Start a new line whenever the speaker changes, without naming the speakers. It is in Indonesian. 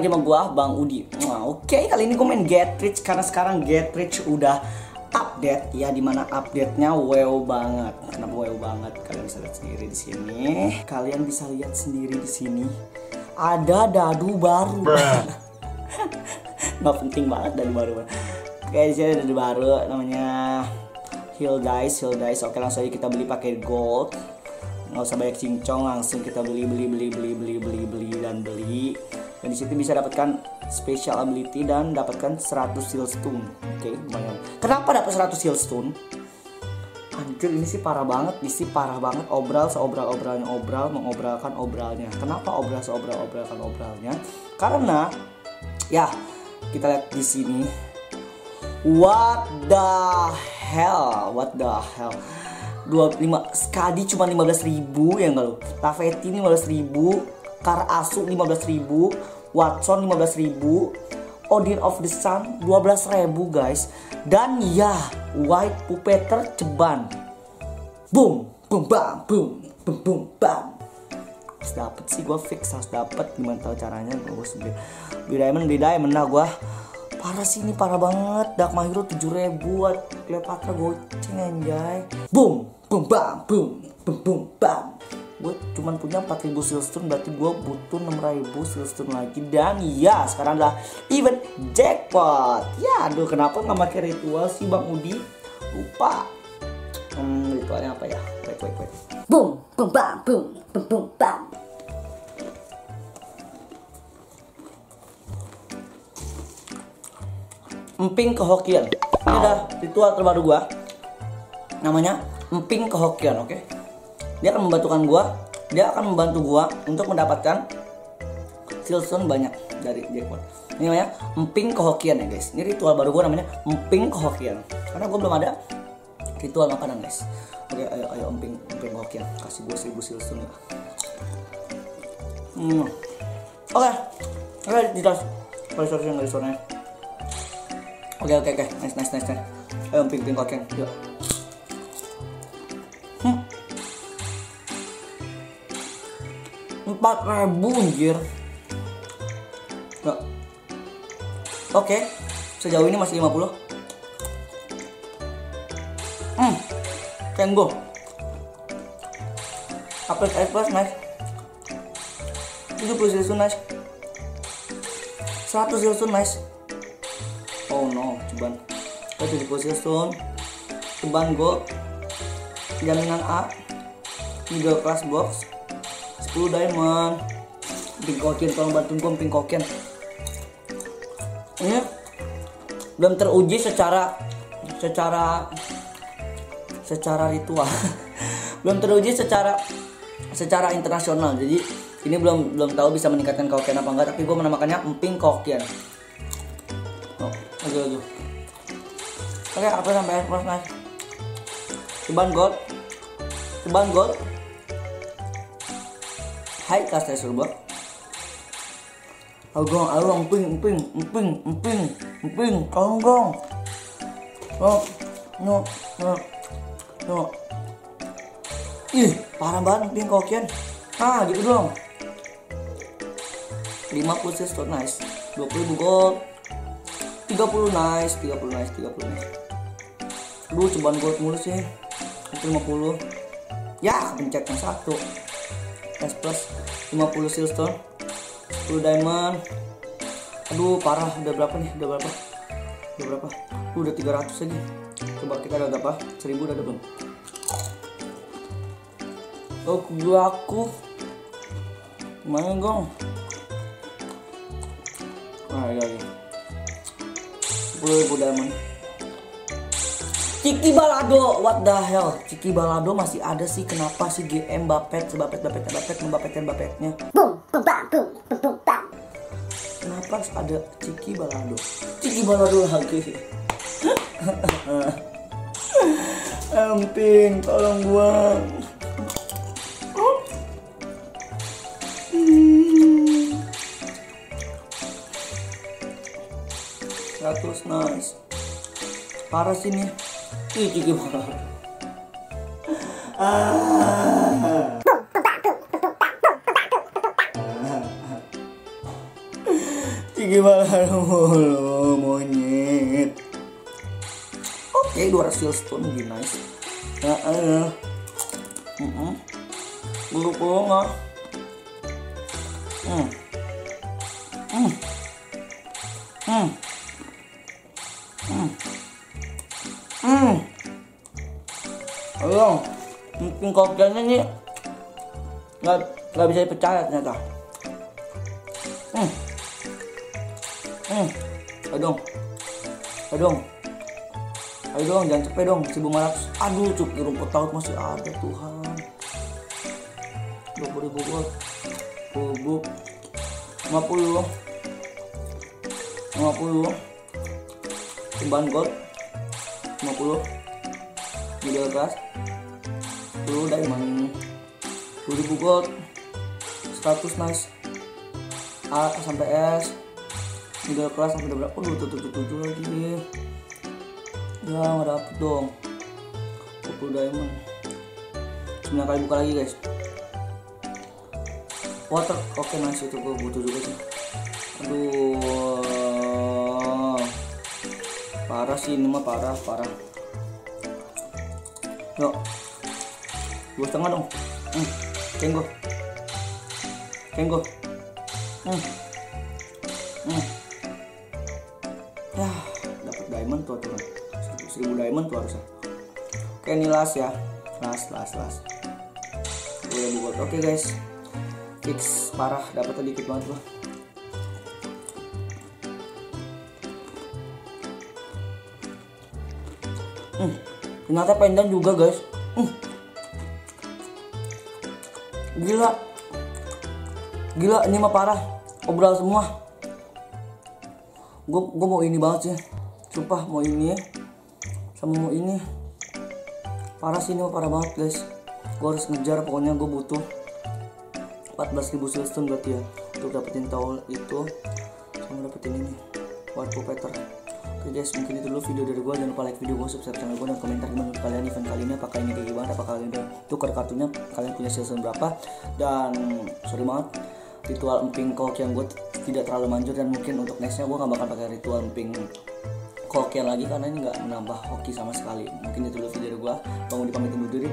lagi sama gua Bang Udi. Nah, Oke, kali ini gue main Get Rich karena sekarang Get Rich udah update ya di mana update-nya wow banget. Kenapa wow banget? Kalian bisa lihat sendiri di sini. Kalian bisa lihat sendiri di sini. Ada dadu baru. Nggak penting banget dadu baru. Oke, di sini ada dadu baru namanya Hill Dice, Hill Dice. Oke, langsung aja kita beli pakai gold nggak usah banyak cincong langsung kita beli beli beli beli beli beli beli dan beli dan di situ bisa dapatkan special ability dan dapatkan 100 seal stone oke lumayan kenapa dapat 100 seal stone Anjir ini sih parah banget, ini sih parah banget obral seobral obralnya obral mengobralkan obralnya. Kenapa obral seobral obralkan obralnya? Karena ya kita lihat di sini. What the hell? What the hell? 25 Skadi cuma 15.000 ya enggak lo Lavetti 15.000 Kar Asu 15.000 Watson 15.000 Odin of the Sun 12.000 guys. Dan ya White Puppeter ceban. Boom boom bam boom boom boom bam. Harus dapet sih gue fix harus dapet. Gimana tahu caranya gue harus beli. Beli diamond beli diamond nah gue parah sih ini parah banget. Dark My Hero 7000 buat Cleopatra goceng anjay. Boom boom bam boom boom boom bam gue cuman punya 4000 silstone berarti gue butuh 6000 silstone lagi. Dan ya sekarang adalah event jackpot. Ya aduh kenapa nggak pakai ritual sih bang Udi? Lupa. Hmm, ritualnya apa ya? Wait wait wait.
Boom boom bam boom boom boom bam.
Emping ke Hokkien ini ada ritual terbaru gua. Namanya emping ke Hokkien oke dia akan membantukan gua. Dia akan membantu gua untuk mendapatkan silstone banyak dari jackpot. Ini namanya emping ke Hokkien ya guys. Ini ritual baru gua namanya emping ke Hokkien karena gua belum ada ritual makanan guys. Oke ayo ayo emping emping ke Hokkien kasih gua 1000 silstone ya hmm. oke. Oke di tas. Sorry sorry nggak Oke oke oke, nice nice nice nice. Ayo ping ping kokeng, yuk. Empat ribu anjir. Yuk. Oke, sejauh ini masih 50 Hmm, tenggo. Upload air plus nice. 70 zilsun nice. 100 zilsun nice. Oh no, ceban. Kita di position. Ceban go. Jaminan A. Tiga class box. 10 diamond. Pink koken tolong bantuin gue pink koken. Ini belum teruji secara secara secara ritual. belum teruji secara secara internasional. Jadi ini belum belum tahu bisa meningkatkan koken apa enggak tapi gue menamakannya emping koken aduh aduh oke apa sampai air nice ceban gold ceban gold high class treasure box Agong, ayo emping, emping, emping, emping, tolong dong. No, no, no, no. Ih, parah banget emping kokian. Ah, gitu dong. 50 silver nice. 20 gold. 30 nice 30 nice 30 nice aduh cobaan gold mulu sih 50 ya pencet yang satu S plus 50 silstone 10 diamond. Aduh parah udah berapa nih? Udah berapa? Udah berapa? Udah 300 lagi. Coba kita ada berapa? 1000 udah ada belum? Oh gua aku. Gimana gong. Nah lagi. 10 diamond Ciki Balado, what the hell? Ciki Balado masih ada sih. Kenapa sih GM Bapet, Bapet, Bapet, Bapet, Bapet, Bapetnya?
boom boom bam boom boom boom bam
Kenapa harus ada Ciki Balado? Ciki Balado lagi. Emping, tolong gua. Seratus nice. Parah sih nih. Ciki Balado. Ah. gimana mulu monyet. Oke 200 silstone lebih nice ya eh bulu hmm hmm. Hmm. Hmm hmm. Ayo mungkin koktelnya nih nggak nggak bisa dipercaya ternyata. Hmm. Hmm. Ayo dong. Ayo dong. Ayo dong jangan cepet dong 1500 aduh cukup rumput laut masih ada Tuhan. 20 ribu buat bubuk. 50 50 Umban gold 50 middle class 10 diamond 10 ribu gold. 100 nice. A sampai S. Middle class sampai berapa? Oh tuh tuh tuh tuh lagi ya nggak dapet dong. 20 diamond. 9 kali buka lagi guys. Water. Oke nice. Itu gue butuh juga sih. Aduh parah sih ini mah parah parah. Yuk. Dua setengah dong. Hmm. kenggo kenggo hmm. hmm. ya dapat diamond tuh teman. Seribu diamond tuh harusnya. Oke ini last ya. Last last last. Boleh buat oke guys. Fix parah. Dapatnya dikit banget gua hmm, ternyata pendan juga guys? Hmm. gila. Gila ini mah parah. Obral semua. Gue gue mau ini banget sih. Sumpah mau ini sama mau ini. Parah sih ini mah parah banget guys. Gue harus ngejar pokoknya gue butuh 14.000 silstone berarti ya untuk dapetin towel itu. Sama dapetin ini water peter Oke guys, mungkin itu dulu video dari gue. Jangan lupa like video gue, subscribe channel gue, dan komentar gimana menurut kalian event kali ini. Apakah ini kayak gimana? Apakah kalian udah tukar kartunya? Kalian punya season berapa? Dan sorry banget, ritual emping kok yang gue tidak terlalu manjur dan mungkin untuk nextnya gue gak bakal pakai ritual emping kokian lagi karena ini nggak menambah hoki sama sekali. Mungkin itu dulu video dari gue. Bangun dipamit undur diri.